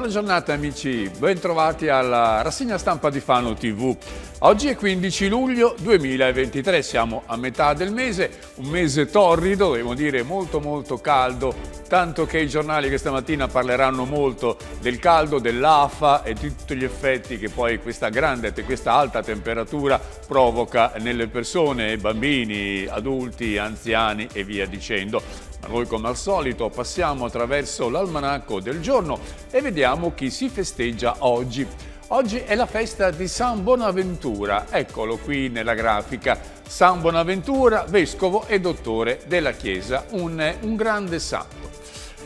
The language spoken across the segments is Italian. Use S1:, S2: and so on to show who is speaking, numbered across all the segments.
S1: Buona giornata amici, bentrovati alla rassegna stampa di Fano TV. Oggi è 15 luglio 2023, siamo a metà del mese, un mese torrido, devo dire molto molto caldo, tanto che i giornali questa mattina parleranno molto del caldo, dell'afa e di tutti gli effetti che poi questa grande, questa alta temperatura provoca nelle persone, bambini, adulti, anziani e via dicendo. Ma noi come al solito passiamo attraverso l'almanacco del giorno e vediamo chi si festeggia oggi. Oggi è la festa di San Bonaventura, eccolo qui nella grafica. San Bonaventura, vescovo e dottore della Chiesa, un, un grande santo.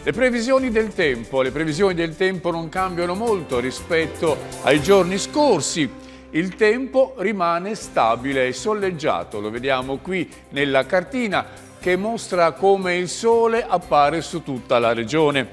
S1: Le previsioni del tempo, le previsioni del tempo non cambiano molto rispetto ai giorni scorsi. Il tempo rimane stabile e solleggiato, lo vediamo qui nella cartina che mostra come il sole appare su tutta la regione.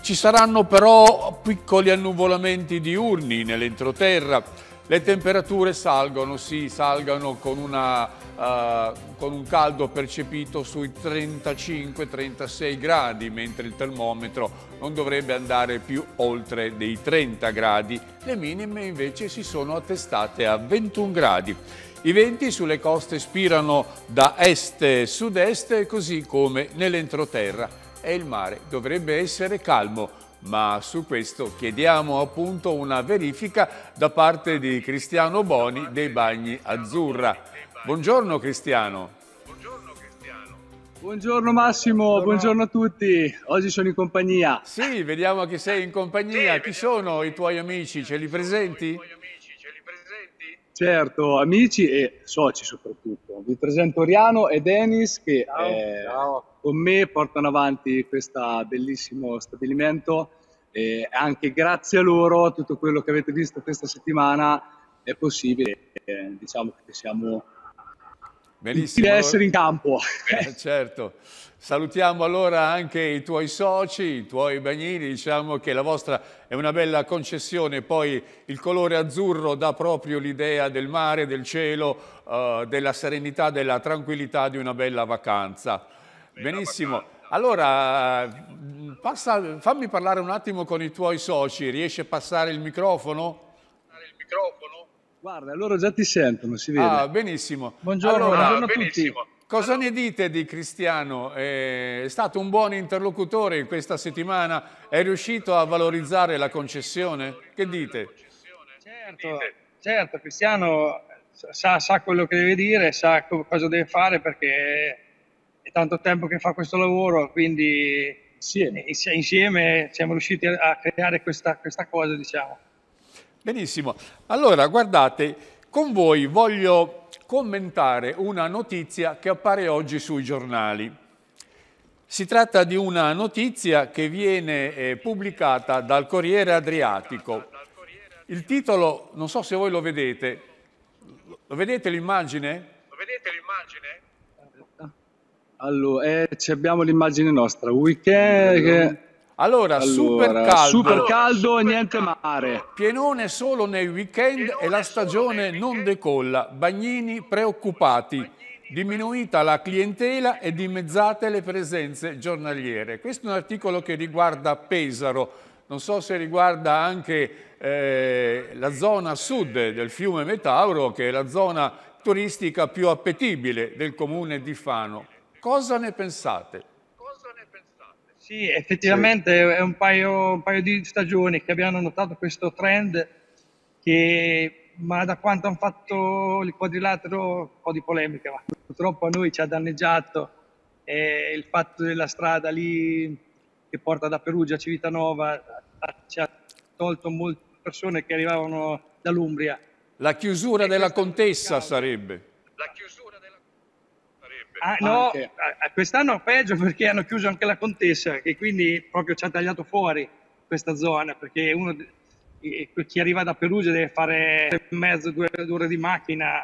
S1: Ci saranno però piccoli annuvolamenti diurni nell'entroterra. Le temperature salgono, sì, salgono con, una, uh, con un caldo percepito sui 35-36 gradi, mentre il termometro non dovrebbe andare più oltre dei 30 gradi. Le minime invece si sono attestate a 21 gradi. I venti sulle coste spirano da est-sud-est così come nell'entroterra e il mare dovrebbe essere calmo, ma su questo chiediamo appunto una verifica da parte di Cristiano Boni dei Bagni Azzurra. Buongiorno Cristiano.
S2: Buongiorno Massimo, buongiorno. buongiorno. a tutti. Oggi sono in compagnia.
S1: Sì, vediamo che sei in compagnia. Chi sono i tuoi amici? Ce li presenti?
S2: Certo, amici e soci soprattutto. Vi presento Oriano e Denis che ciao, eh, ciao. con me portano avanti questo bellissimo stabilimento e anche grazie a loro tutto quello che avete visto questa settimana è possibile. Eh, diciamo che siamo
S1: Benissimo.
S2: di essere in campo.
S1: Eh, certo. Salutiamo allora anche i tuoi soci, i tuoi bagnini, diciamo che la vostra è una bella concessione, poi il colore azzurro dà proprio l'idea del mare, del cielo, uh, della serenità, della tranquillità di una bella vacanza. Bella Benissimo. Vacanza. Allora, passa, fammi parlare un attimo con i tuoi soci, riesci a passare il microfono?
S2: Il microfono? Guarda, loro già ti sentono, si vede.
S1: Ah, benissimo.
S2: Buongiorno, allora, buongiorno a benissimo. tutti.
S1: Cosa ne dite di Cristiano? È stato un buon interlocutore in questa settimana? È riuscito a valorizzare la concessione? Che dite?
S3: Certo, certo Cristiano sa, sa, quello che deve dire, sa cosa deve fare perché è tanto tempo che fa questo lavoro, quindi insieme, insieme siamo riusciti a creare questa, questa cosa, diciamo.
S1: Benissimo. Allora, guardate, con voi voglio commentare una notizia che appare oggi sui giornali. Si tratta di una notizia che viene eh, pubblicata dal Corriere Adriatico. Il titolo, non so se voi lo vedete, lo vedete l'immagine?
S3: Lo vedete l'immagine?
S2: Allora, eh, abbiamo l'immagine nostra, weekend...
S1: Allora, allora, super caldo.
S2: Super caldo e niente mare.
S1: Pienone solo nei weekend e la stagione non decolla. Bagnini preoccupati. Diminuita la clientela e dimezzate le presenze giornaliere. Questo è un articolo che riguarda Pesaro. Non so se riguarda anche eh, la zona sud del fiume Metauro, che è la zona turistica più appetibile del comune di Fano. Cosa ne pensate?
S3: Sì, effettivamente sì. è un paio, un paio, di stagioni che abbiamo notato questo trend che, ma da quanto hanno fatto il quadrilatero, un po' di polemica, ma purtroppo a noi ci ha danneggiato eh, il fatto della strada lì che porta da Perugia a Civitanova, ci ha tolto molte persone che arrivavano dall'Umbria.
S1: La chiusura e della contessa sarebbe.
S3: Ah, no, quest'anno peggio perché hanno chiuso anche la contessa e quindi proprio ci ha tagliato fuori questa zona perché uno, chi arriva da Perugia deve fare mezzo, due, due ore di macchina,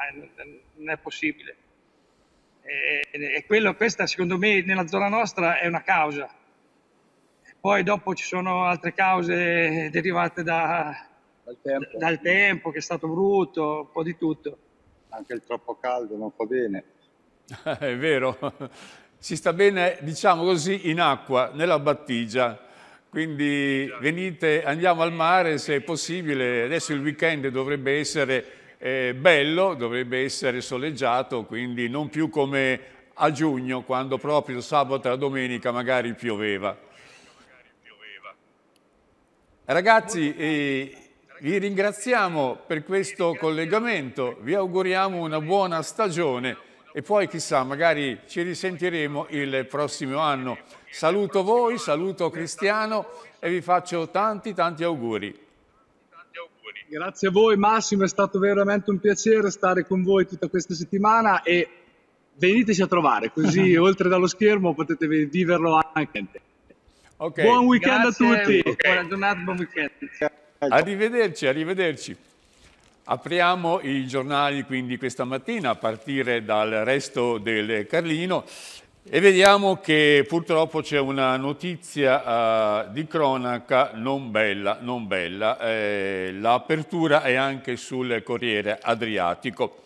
S3: non è possibile. E, e quello, questa secondo me nella zona nostra è una causa. Poi dopo ci sono altre cause derivate da, dal, tempo. dal tempo che è stato brutto, un po' di tutto.
S4: Anche il troppo caldo non fa bene.
S1: È vero, si sta bene, diciamo così, in acqua, nella battigia, quindi venite, andiamo al mare se è possibile, adesso il weekend dovrebbe essere eh, bello, dovrebbe essere soleggiato, quindi non più come a giugno, quando proprio sabato e la domenica magari pioveva. Ragazzi, eh, vi ringraziamo per questo collegamento, vi auguriamo una buona stagione e poi chissà, magari ci risentiremo il prossimo anno. Saluto voi, saluto Cristiano e vi faccio tanti tanti auguri.
S2: Grazie a voi Massimo, è stato veramente un piacere stare con voi tutta questa settimana e veniteci a trovare, così oltre dallo schermo potete viverlo anche. Okay. Buon weekend Grazie, a tutti. Okay.
S3: Buona giornata, buon weekend.
S1: Arrivederci, arrivederci. Apriamo i giornali quindi questa mattina a partire dal resto del Carlino e vediamo che purtroppo c'è una notizia uh, di cronaca non bella, non bella. Eh, l'apertura è anche sul Corriere Adriatico.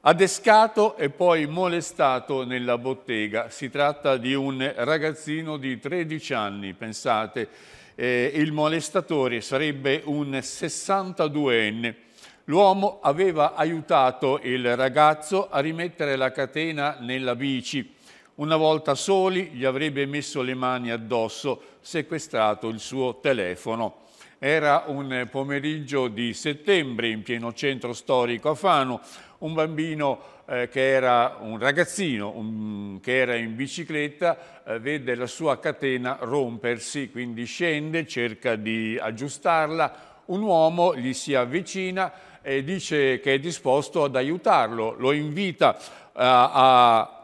S1: Adescato e poi molestato nella bottega. Si tratta di un ragazzino di 13 anni, pensate. Eh, il molestatore sarebbe un 62enne. L'uomo aveva aiutato il ragazzo a rimettere la catena nella bici. Una volta soli gli avrebbe messo le mani addosso, sequestrato il suo telefono. Era un pomeriggio di settembre in pieno centro storico a Fano, un bambino eh, che era un ragazzino un, che era in bicicletta eh, vede la sua catena rompersi, quindi scende, cerca di aggiustarla, un uomo gli si avvicina e dice che è disposto ad aiutarlo, lo invita uh, a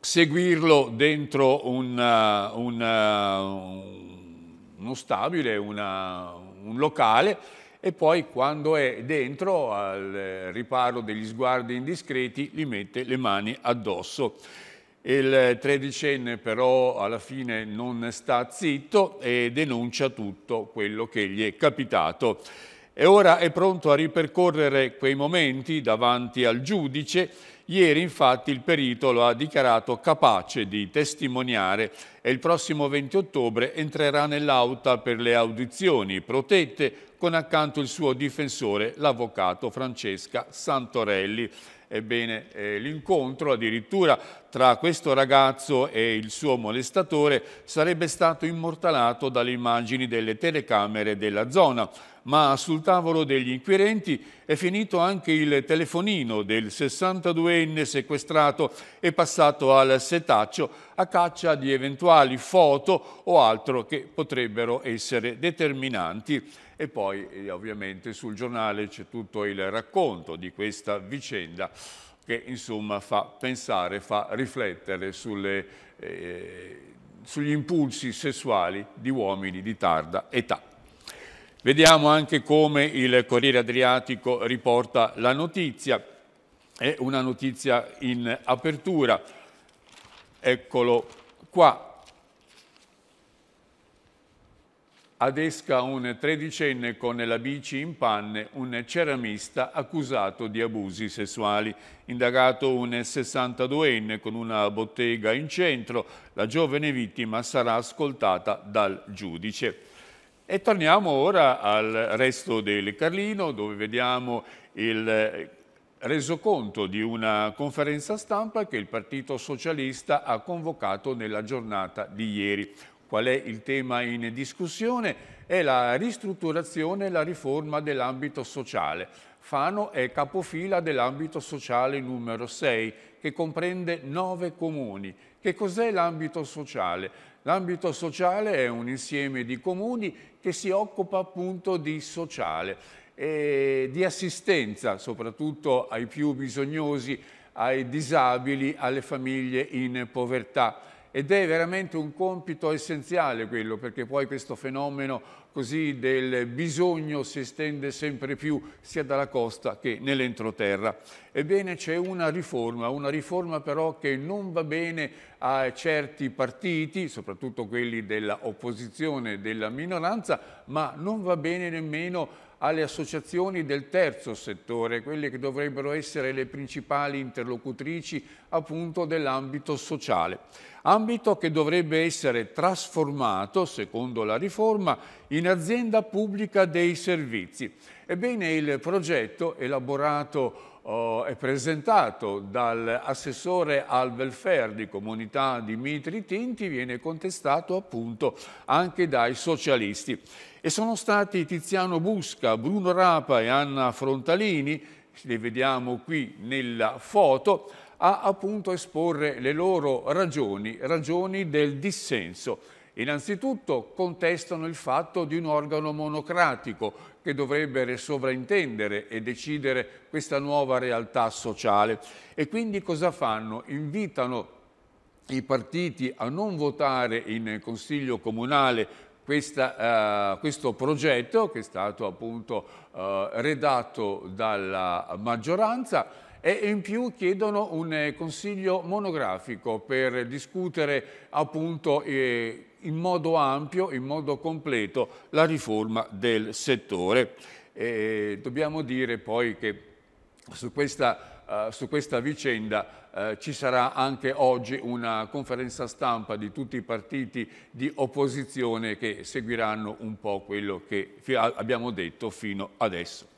S1: seguirlo dentro una, una, uno stabile, una, un locale e poi quando è dentro al riparo degli sguardi indiscreti gli mette le mani addosso. Il tredicenne però alla fine non sta zitto e denuncia tutto quello che gli è capitato. E ora è pronto a ripercorrere quei momenti davanti al giudice Ieri infatti il perito lo ha dichiarato capace di testimoniare e il prossimo 20 ottobre entrerà nell'auta per le audizioni protette con accanto il suo difensore, l'avvocato Francesca Santorelli. Ebbene, eh, l'incontro addirittura tra questo ragazzo e il suo molestatore sarebbe stato immortalato dalle immagini delle telecamere della zona ma sul tavolo degli inquirenti è finito anche il telefonino del 62enne sequestrato e passato al setaccio a caccia di eventuali foto o altro che potrebbero essere determinanti. E poi eh, ovviamente sul giornale c'è tutto il racconto di questa vicenda che insomma fa pensare, fa riflettere sulle, eh, sugli impulsi sessuali di uomini di tarda età. Vediamo anche come il Corriere Adriatico riporta la notizia. È una notizia in apertura. Eccolo qua. Adesca un tredicenne con la bici in panne, un ceramista accusato di abusi sessuali. Indagato un 62enne con una bottega in centro, la giovane vittima sarà ascoltata dal giudice. E torniamo ora al resto del Carlino dove vediamo il resoconto di una conferenza stampa che il Partito Socialista ha convocato nella giornata di ieri. Qual è il tema in discussione? È la ristrutturazione e la riforma dell'ambito sociale. Fano è capofila dell'ambito sociale numero 6 che comprende nove comuni. Che cos'è l'ambito sociale? L'ambito sociale è un insieme di comuni che si occupa appunto di sociale e di assistenza soprattutto ai più bisognosi, ai disabili, alle famiglie in povertà ed è veramente un compito essenziale quello perché poi questo fenomeno così del bisogno si estende sempre più sia dalla costa che nell'entroterra. Ebbene c'è una riforma, una riforma però che non va bene a certi partiti, soprattutto quelli dell'opposizione, della minoranza, ma non va bene nemmeno alle associazioni del terzo settore, quelle che dovrebbero essere le principali interlocutrici appunto dell'ambito sociale. Ambito che dovrebbe essere trasformato, secondo la riforma, in azienda pubblica dei servizi. Ebbene, il progetto elaborato oh, è presentato dall'assessore al welfare di comunità Dimitri Tinti, viene contestato appunto anche dai socialisti. E sono stati Tiziano Busca, Bruno Rapa e Anna Frontalini, li vediamo qui nella foto, a appunto esporre le loro ragioni, ragioni del dissenso. Innanzitutto contestano il fatto di un organo monocratico che dovrebbe sovraintendere e decidere questa nuova realtà sociale. E quindi cosa fanno? Invitano i partiti a non votare in Consiglio Comunale questa, uh, questo progetto che è stato appunto uh, redatto dalla maggioranza e in più chiedono un consiglio monografico per discutere appunto eh, in modo ampio, in modo completo, la riforma del settore. E dobbiamo dire poi che su questa, uh, su questa vicenda uh, ci sarà anche oggi una conferenza stampa di tutti i partiti di opposizione che seguiranno un po' quello che abbiamo detto fino adesso.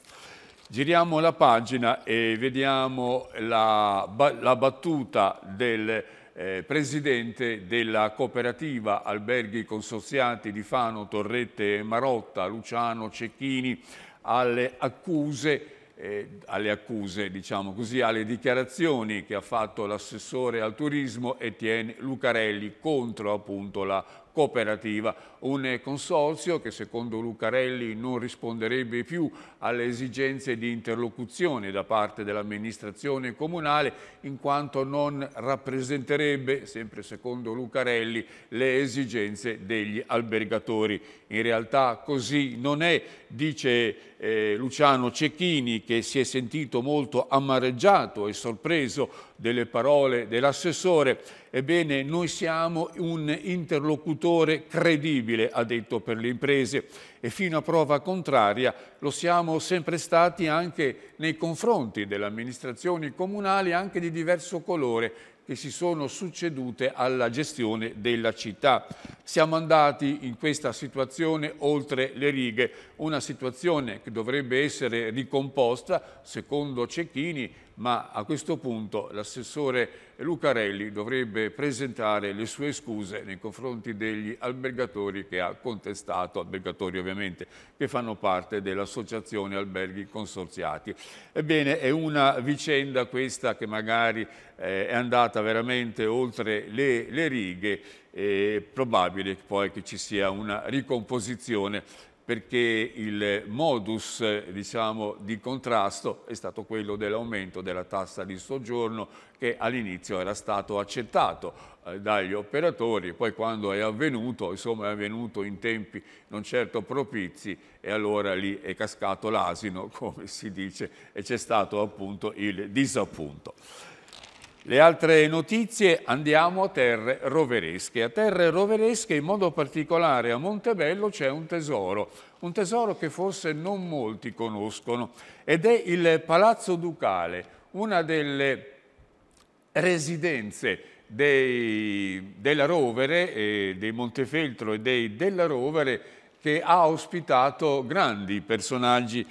S1: Giriamo la pagina e vediamo la, la battuta del eh, presidente della cooperativa Alberghi Consorziati di Fano, Torrette e Marotta, Luciano Cecchini, alle accuse eh, alle accuse, diciamo così, alle dichiarazioni che ha fatto l'assessore al turismo Etienne Lucarelli contro appunto la cooperativa, un consorzio che secondo Lucarelli non risponderebbe più alle esigenze di interlocuzione da parte dell'amministrazione comunale in quanto non rappresenterebbe, sempre secondo Lucarelli, le esigenze degli albergatori. In realtà così non è, dice eh, Luciano Cecchini che si è sentito molto amareggiato e sorpreso delle parole dell'assessore, ebbene noi siamo un interlocutore credibile, ha detto per le imprese, e fino a prova contraria lo siamo sempre stati anche nei confronti delle amministrazioni comunali anche di diverso colore che si sono succedute alla gestione della città. Siamo andati in questa situazione oltre le righe, una situazione che dovrebbe essere ricomposta, secondo Cecchini, ma a questo punto l'assessore Lucarelli dovrebbe presentare le sue scuse nei confronti degli albergatori che ha contestato, albergatori ovviamente che fanno parte dell'associazione alberghi consorziati. Ebbene è una vicenda questa che magari eh, è andata veramente oltre le, le righe, è probabile poi che ci sia una ricomposizione perché il modus diciamo, di contrasto è stato quello dell'aumento della tassa di soggiorno che all'inizio era stato accettato eh, dagli operatori, poi quando è avvenuto, insomma è avvenuto in tempi non certo propizi e allora lì è cascato l'asino, come si dice, e c'è stato appunto il disappunto. Le altre notizie andiamo a terre roveresche. A terre roveresche, in modo particolare a Montebello, c'è un tesoro, un tesoro che forse non molti conoscono, ed è il Palazzo Ducale, una delle residenze dei, della Rovere, eh, dei Montefeltro e dei della Rovere, che ha ospitato grandi personaggi,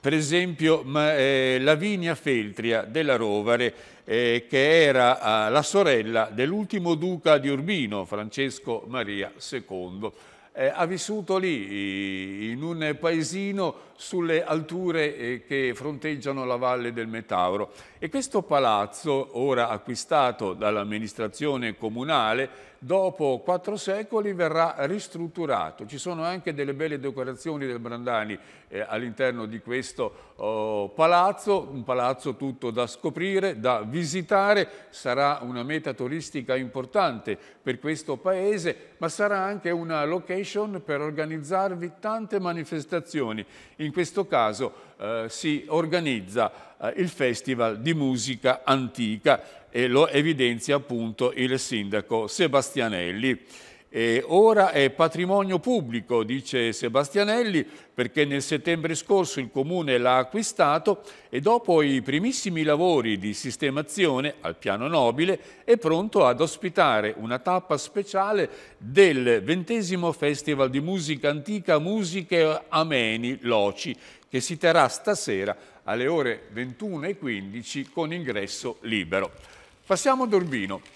S1: per esempio eh, Lavinia Feltria della Rovere, eh, che era eh, la sorella dell'ultimo duca di Urbino, Francesco Maria II. Eh, ha vissuto lì, in un paesino sulle alture eh, che fronteggiano la valle del Metauro. E questo palazzo, ora acquistato dall'amministrazione comunale, dopo quattro secoli verrà ristrutturato. Ci sono anche delle belle decorazioni del Brandani eh, all'interno di questo oh, palazzo, un palazzo tutto da scoprire, da visitare, sarà una meta turistica importante per questo paese, ma sarà anche una location per organizzarvi tante manifestazioni. In questo caso eh, si organizza eh, il Festival di Musica Antica e lo evidenzia appunto il sindaco Sebastianelli. E ora è patrimonio pubblico, dice Sebastianelli, perché nel settembre scorso il Comune l'ha acquistato e dopo i primissimi lavori di sistemazione al piano nobile è pronto ad ospitare una tappa speciale del ventesimo Festival di Musica Antica Musiche Ameni Loci, che si terrà stasera alle ore 21.15 con ingresso libero. Passiamo a Urbino.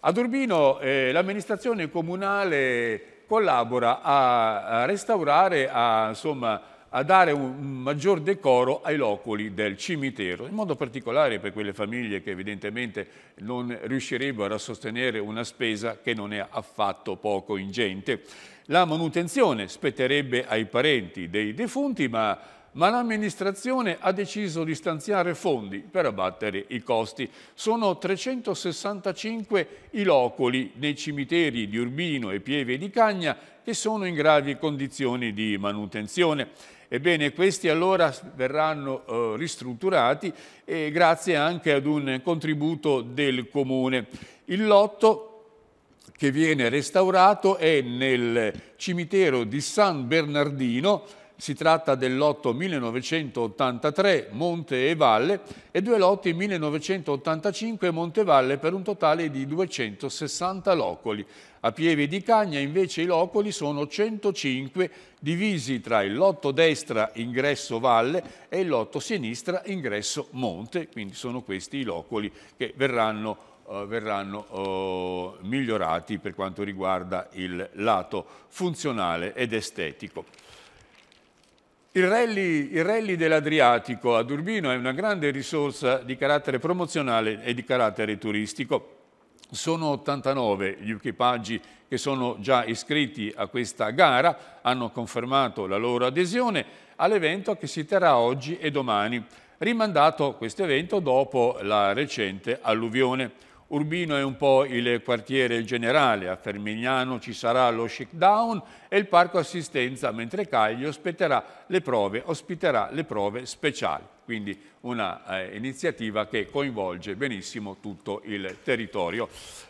S1: Ad Urbino eh, l'amministrazione comunale collabora a, a restaurare, a, insomma, a dare un, maggior decoro ai loculi del cimitero, in modo particolare per quelle famiglie che evidentemente non riuscirebbero a sostenere una spesa che non è affatto poco ingente. La manutenzione spetterebbe ai parenti dei defunti, ma ma l'amministrazione ha deciso di stanziare fondi per abbattere i costi. Sono 365 i loculi nei cimiteri di Urbino e Pieve di Cagna che sono in gravi condizioni di manutenzione. Ebbene, questi allora verranno eh, ristrutturati e grazie anche ad un contributo del Comune. Il lotto che viene restaurato è nel cimitero di San Bernardino, si tratta del lotto 1983 Monte e Valle e due lotti 1985 Monte e Valle per un totale di 260 locoli. A Pieve di Cagna invece i locoli sono 105 divisi tra il lotto destra ingresso Valle e il lotto sinistra ingresso Monte, quindi sono questi i locoli che verranno uh, verranno uh, migliorati per quanto riguarda il lato funzionale ed estetico. Il rally, il rally dell'Adriatico ad Urbino è una grande risorsa di carattere promozionale e di carattere turistico. Sono 89 gli equipaggi che sono già iscritti a questa gara, hanno confermato la loro adesione all'evento che si terrà oggi e domani, rimandato questo evento dopo la recente alluvione. Urbino è un po' il quartiere generale, a Fermignano ci sarà lo shakedown e il parco assistenza, mentre Caglio ospiterà le prove, ospiterà le prove speciali. Quindi una eh, che coinvolge benissimo tutto il territorio.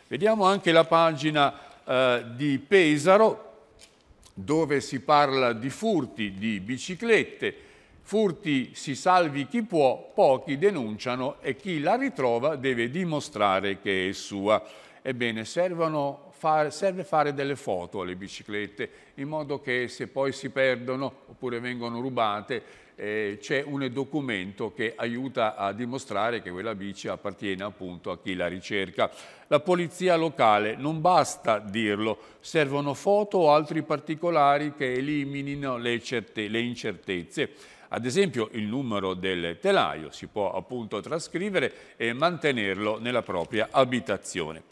S1: Vediamo anche la pagina eh, di Pesaro, dove si parla di furti di biciclette, Furti si salvi chi può, pochi denunciano e chi la ritrova deve dimostrare che è sua. Ebbene, fare, serve fare delle foto alle biciclette in modo che se poi si perdono oppure vengono rubate eh, c'è un documento che aiuta a dimostrare che quella bici appartiene appunto a chi la ricerca. La polizia locale non basta dirlo, servono foto o altri particolari che eliminino le, le incertezze. Ad esempio il numero del telaio si può appunto trascrivere e mantenerlo nella propria abitazione.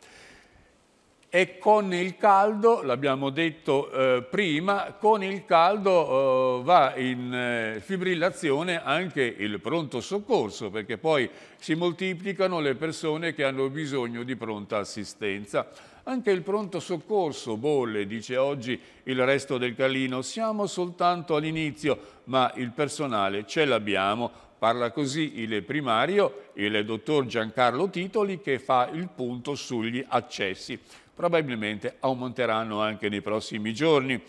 S1: E con il caldo, l'abbiamo detto eh, prima, con il caldo eh, va in eh, fibrillazione anche il pronto soccorso, perché poi si moltiplicano le persone che hanno bisogno di pronta assistenza. Anche il pronto soccorso bolle, dice oggi il resto del Calino, siamo soltanto all'inizio, ma il personale ce l'abbiamo. Parla così il primario, il dottor Giancarlo Titoli, che fa il punto sugli accessi. Probabilmente aumenteranno anche nei prossimi giorni.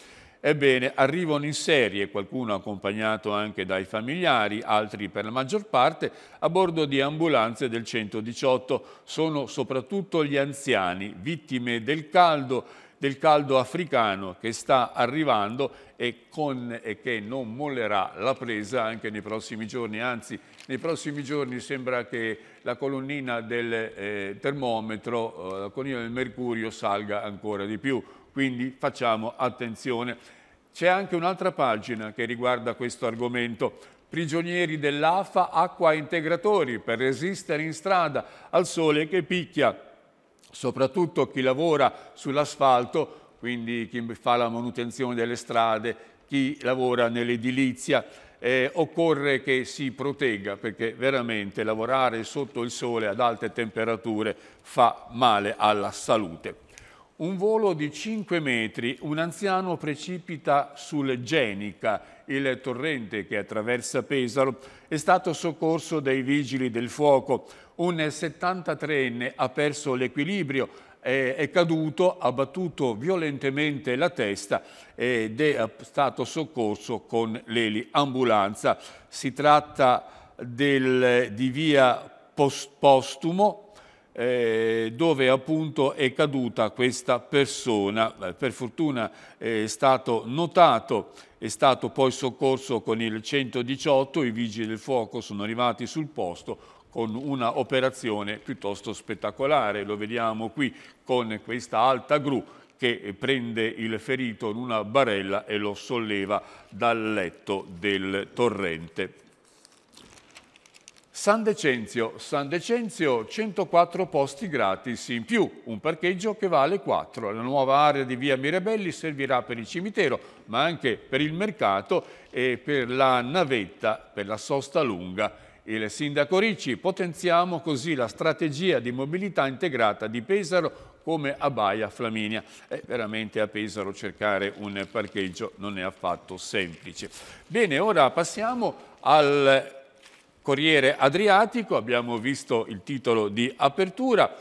S1: Ebbene, arrivano in serie, qualcuno accompagnato anche dai familiari, altri per la maggior parte, a bordo di ambulanze del 118. Sono soprattutto gli anziani, vittime del caldo, del caldo africano che sta arrivando e, con, e, che non mollerà la presa anche nei prossimi giorni, anzi nei prossimi giorni sembra che la colonnina del eh, termometro, eh, la colonnina del mercurio salga ancora di più, quindi facciamo attenzione. C'è anche un'altra pagina che riguarda questo argomento. Prigionieri dell'AFA, acqua integratori per resistere in strada al sole che picchia. Soprattutto chi lavora sull'asfalto, quindi chi fa la manutenzione delle strade, chi lavora nell'edilizia, eh, occorre che si protegga perché veramente lavorare sotto il sole ad alte temperature fa male alla salute. Un volo di 5 metri, un anziano precipita sul Genica, il torrente che attraversa Pesaro, è stato soccorso dai vigili del fuoco. Un 73enne ha perso l'equilibrio è, caduto, ha battuto violentemente la testa ed è stato soccorso con l'eliambulanza. Si tratta del, di via post postumo, eh, dove appunto è caduta questa persona. Per fortuna è stato notato, è stato poi soccorso con il 118, i vigili del fuoco sono arrivati sul posto con una operazione piuttosto spettacolare. Lo vediamo qui con questa alta gru che prende il ferito in una barella e lo solleva dal letto del torrente. San Decenzio, San Decenzio 104 posti gratis in più, un parcheggio che vale 4. La nuova area di via Mirabelli servirà per il cimitero, ma anche per il mercato e per la navetta, per la sosta lunga. Il sindaco Ricci, potenziamo così la strategia di mobilità integrata di Pesaro come a Baia Flaminia. È veramente a Pesaro cercare un parcheggio non è affatto semplice. Bene, ora passiamo al Corriere Adriatico, abbiamo visto il titolo di apertura.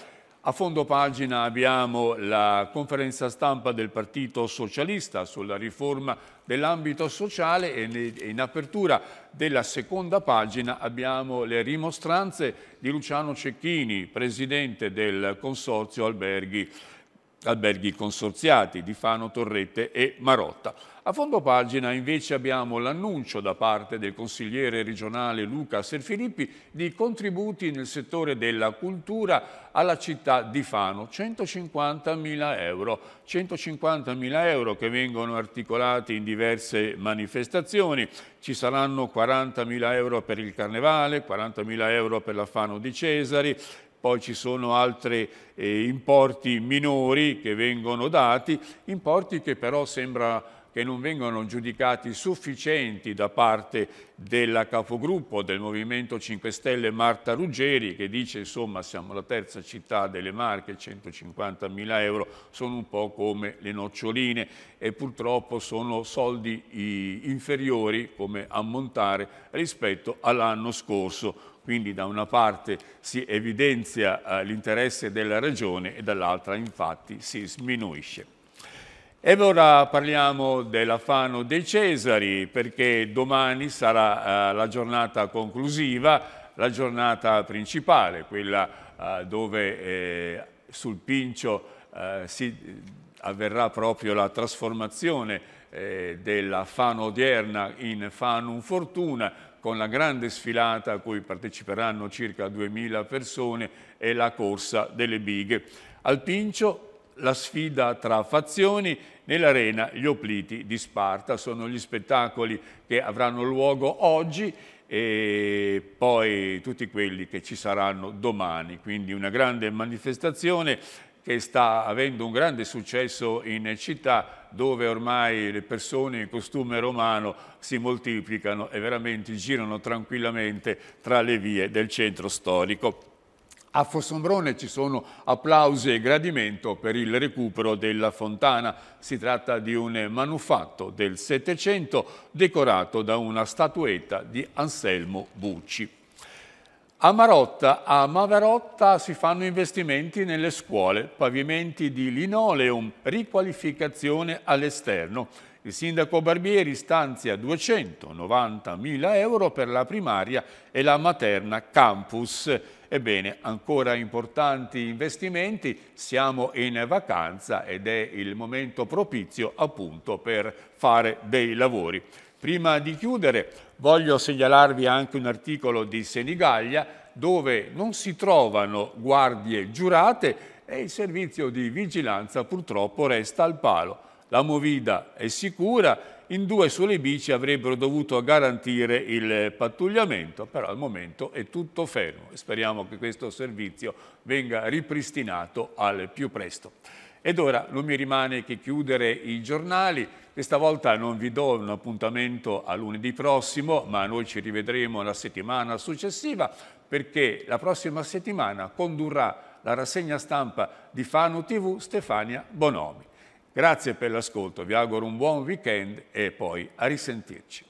S1: A fondo pagina abbiamo la conferenza stampa del Partito Socialista sulla riforma dell'ambito sociale e in apertura della seconda pagina abbiamo le rimostranze di Luciano Cecchini, presidente del Consorzio Alberghi, Alberghi Consorziati di Fano, Torrette e Marotta. A fondo pagina invece abbiamo l'annuncio da parte del consigliere regionale Luca Serfilippi di contributi nel settore della cultura alla città di Fano, 150.000 euro. 150.000 euro che vengono articolati in diverse manifestazioni. Ci saranno 40.000 euro per il Carnevale, 40.000 euro per la Fano di Cesari, poi ci sono altri eh, importi minori che vengono dati, importi che però sembra che non vengono giudicati sufficienti da parte della capogruppo del Movimento 5 Stelle Marta Ruggeri che dice insomma siamo la terza città delle Marche, 150 mila euro sono un po' come le noccioline e purtroppo sono soldi inferiori come ammontare rispetto all'anno scorso quindi da una parte si evidenzia eh, l'interesse della Regione e dall'altra infatti si sminuisce. E ora parliamo della Fano dei Cesari perché domani sarà eh, la giornata conclusiva, la giornata principale, quella eh, dove eh, sul Pincio eh, si avverrà proprio la trasformazione eh, della Fano odierna in Fanum Fortuna con la grande sfilata a cui parteciperanno circa 2000 persone e la corsa delle bighe. Al Pincio la sfida tra fazioni nell'arena Gli Opliti di Sparta. Sono gli spettacoli che avranno luogo oggi e poi tutti quelli che ci saranno domani. Quindi una grande manifestazione che sta avendo un grande successo in città dove ormai le persone in costume romano si moltiplicano e veramente girano tranquillamente tra le vie del centro storico. A Fossombrone ci sono applausi e gradimento per il recupero della fontana. Si tratta di un manufatto del Settecento decorato da una statuetta di Anselmo Bucci. A Marotta, a Mavarotta si fanno investimenti nelle scuole, pavimenti di linoleum, riqualificazione all'esterno. Il sindaco Barbieri stanzia 290.000 euro per la primaria e la materna campus. Ebbene, ancora importanti investimenti, siamo in vacanza ed è il momento propizio appunto per fare dei lavori. Prima di chiudere voglio segnalarvi anche un articolo di Senigallia dove non si trovano guardie giurate e il servizio di vigilanza purtroppo resta al palo. La movida è sicura, in due sulle bici avrebbero dovuto garantire il pattugliamento, però al momento è tutto fermo e speriamo che questo servizio venga ripristinato al più presto. Ed ora non mi rimane che chiudere i giornali. Questa volta non vi do un appuntamento a lunedì prossimo, ma noi ci rivedremo la settimana successiva perché la prossima settimana condurrà la rassegna stampa di Fano TV Stefania Bonomi. Grazie per l'ascolto, vi auguro un buon weekend e poi a risentirci.